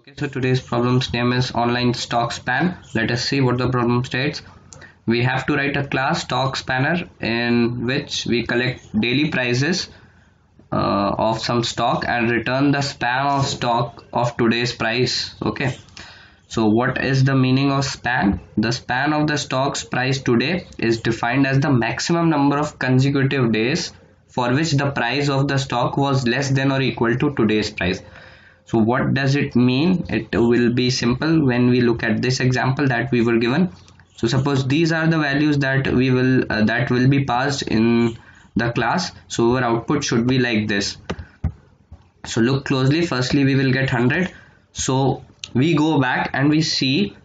Okay, so today's problem's name is online stock span. Let us see what the problem states. We have to write a class stock spanner in which we collect daily prices uh, of some stock and return the span of stock of today's price. Okay, so what is the meaning of span? The span of the stock's price today is defined as the maximum number of consecutive days for which the price of the stock was less than or equal to today's price so what does it mean? It will be simple. When we look at this example that we were given. So suppose these are the values that we will uh, that will be passed in the class. So our output should be like this. So look closely. Firstly we will get 100 so we go back and we see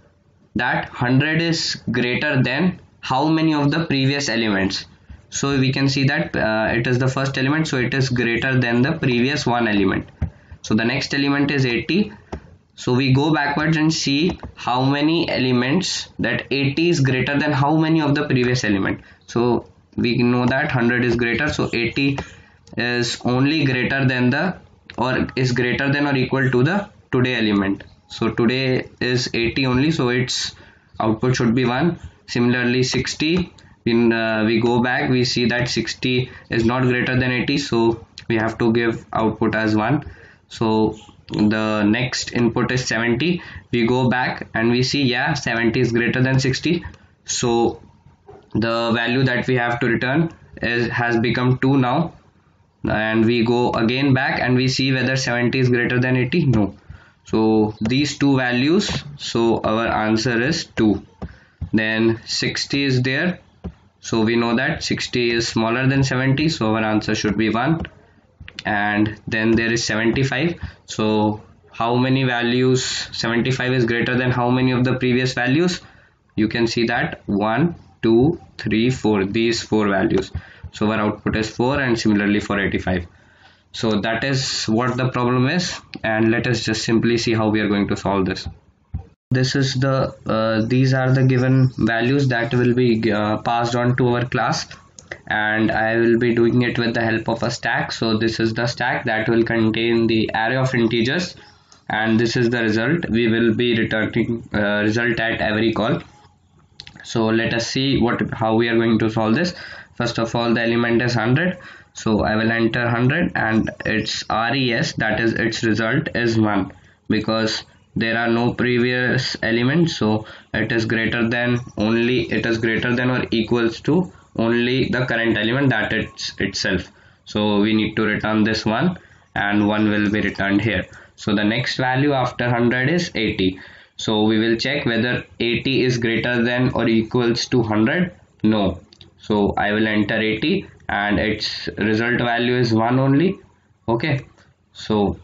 that 100 is greater than how many of the previous elements. So we can see that uh, it is the first element. So it is greater than the previous one element so the next element is 80 so we go backwards and see how many elements that 80 is greater than how many of the previous element. So we know that 100 is greater so 80 is only greater than the or is greater than or equal to the today element. So today is 80 only so its output should be 1 similarly 60 in uh, we go back we see that 60 is not greater than 80 so we have to give output as 1 so the next input is 70 we go back and we see yeah 70 is greater than 60 so the value that we have to return is has become 2 now. And we go again back and we see whether 70 is greater than 80 no. So these two values so our answer is 2 then 60 is there. So we know that 60 is smaller than 70 so our answer should be 1 and then there is 75 so how many values 75 is greater than how many of the previous values? You can see that 1 2 3 4 these four values. So our output is 4 and similarly for 85 so that is what the problem is and let us just simply see how we are going to solve this. This is the uh, these are the given values that will be uh, passed on to our class and I will be doing it with the help of a stack. So this is the stack that will contain the array of integers and this is the result. We will be returning uh, result at every call. So let us see what how we are going to solve this. First of all the element is 100 so I will enter 100 and its res that is its result is 1 because there are no previous elements. So it is greater than only it is greater than or equals to only the current element that it's itself. So we need to return this one and one will be returned here. So the next value after 100 is 80 so we will check whether 80 is greater than or equals to 100 no. So I will enter 80 and its result value is 1 only. Okay. So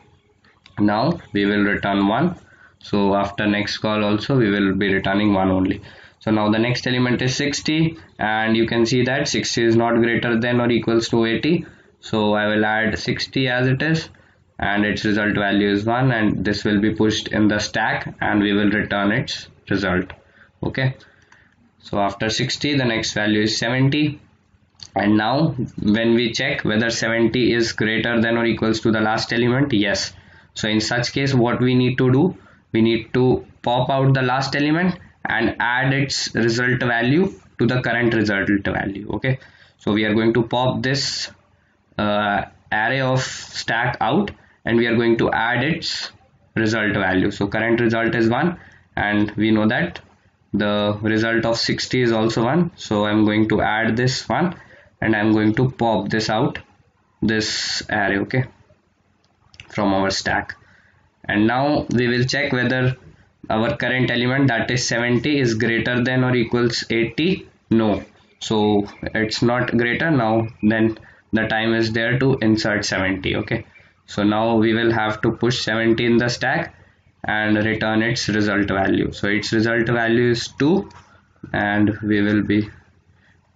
now we will return 1 so after next call also we will be returning 1 only so now the next element is 60 and you can see that 60 is not greater than or equals to 80 so I will add 60 as it is and its result value is 1 and this will be pushed in the stack and we will return its result. Okay. So after 60 the next value is 70 and now when we check whether 70 is greater than or equals to the last element yes. So in such case what we need to do we need to pop out the last element and add its result value to the current result value okay? So we are going to pop this uh, array of stack out and we are going to add its result value. So current result is 1 and we know that the result of 60 is also 1 so I'm going to add this one and I'm going to pop this out this array okay from our stack. And now we will check whether our current element that is 70 is greater than or equals 80 no. So it's not greater. Now then the time is there to insert 70 okay? So now we will have to push 70 in the stack and return its result value. So its result value is 2 and we will be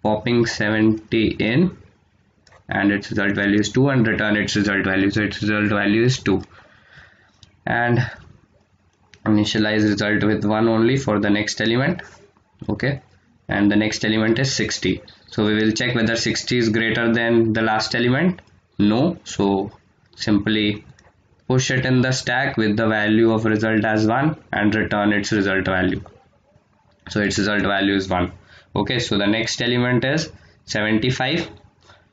popping 70 in and its result value is 2 and return its result value. So its result value is 2 and initialize result with 1 only for the next element okay? And the next element is 60 so we will check whether 60 is greater than the last element. No. So simply push it in the stack with the value of result as 1 and return its result value. So its result value is 1 okay. So the next element is 75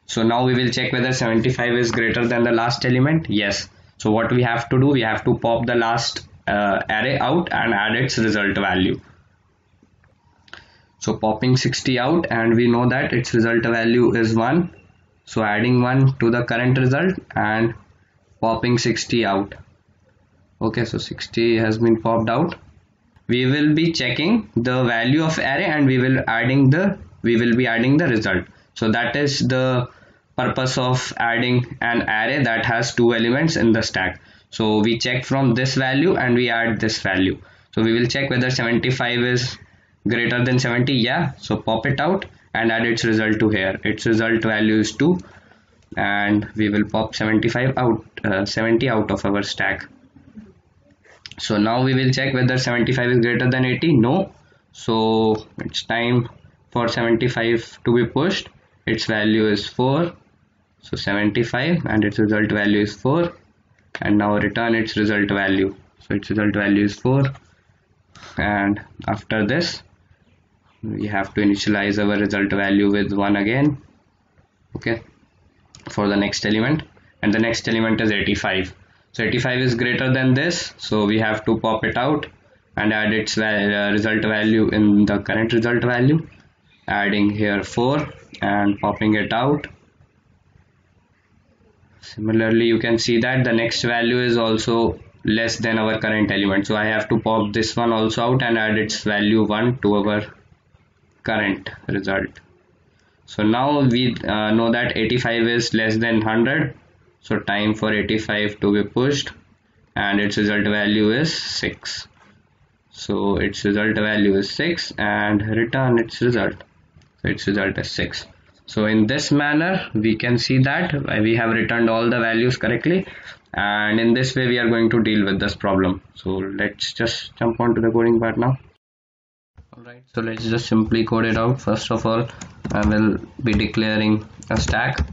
so now we will check whether 75 is greater than the last element. Yes. So what we have to do we have to pop the last uh, array out and add its result value. So popping 60 out and we know that its result value is 1 so adding 1 to the current result and popping 60 out. Okay so 60 has been popped out. We will be checking the value of array and we will adding the we will be adding the result. So that is the purpose of adding an array that has two elements in the stack so we check from this value and we add this value. So we will check whether 75 is greater than 70 yeah. So pop it out and add its result to here. Its result value is 2 and we will pop 75 out uh, 70 out of our stack. So now we will check whether 75 is greater than 80 no. So it's time for 75 to be pushed. Its value is 4 so 75 and its result value is 4 and now return its result value. So its result value is 4 and after this we have to initialize our result value with 1 again. Okay. For the next element. And the next element is 85 so 85 is greater than this. So we have to pop it out and add its uh, result value in the current result value. Adding here 4 and popping it out similarly you can see that the next value is also less than our current element. So I have to pop this one also out and add its value 1 to our current result. So now we uh, know that 85 is less than 100 so time for 85 to be pushed and its result value is 6 so its result value is 6 and return its result. So its result is 6 so in this manner we can see that uh, we have returned all the values correctly. And in this way we are going to deal with this problem. So let's just jump on to the coding part now. Alright so let's just simply code it out. First of all I will be declaring a stack.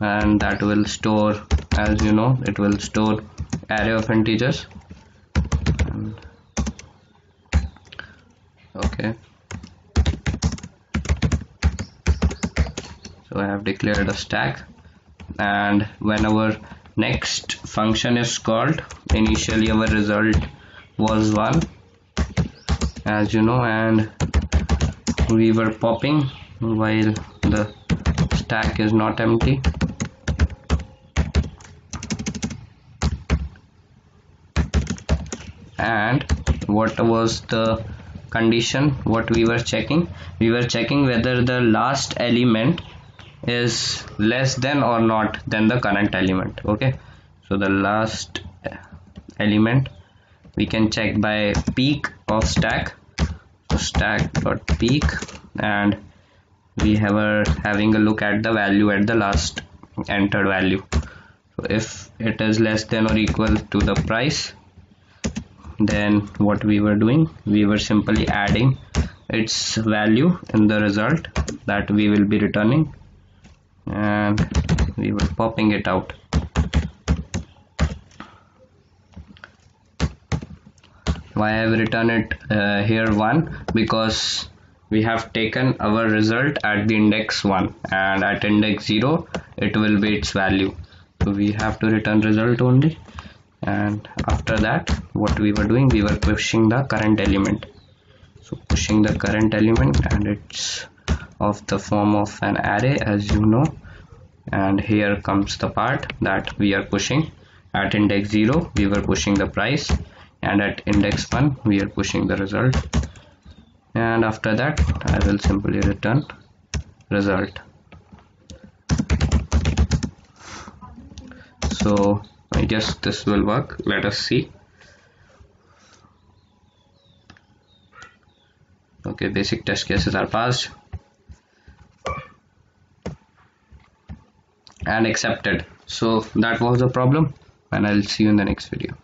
And that will store as you know it will store array of integers. And okay so I have declared a stack. And when our next function is called initially our result was 1 as you know and we were popping while the stack is not empty. And what was the condition? What we were checking? We were checking whether the last element is less than or not than the current element okay? So the last element we can check by peek of stack. So stack dot peek and we have a having a look at the value at the last entered value. So if it is less than or equal to the price then what we were doing? We were simply adding its value in the result that we will be returning and we were popping it out. Why I have written it uh, here 1 because we have taken our result at the index 1 and at index 0 it will be its value. So we have to return result only. And after that what we were doing we were pushing the current element. So pushing the current element and it's of the form of an array as you know. And here comes the part that we are pushing. At index 0 we were pushing the price. And at index 1 we are pushing the result. And after that I will simply return result. So I guess this will work. Let us see. Okay basic test cases are passed and accepted. So that was the problem and I'll see you in the next video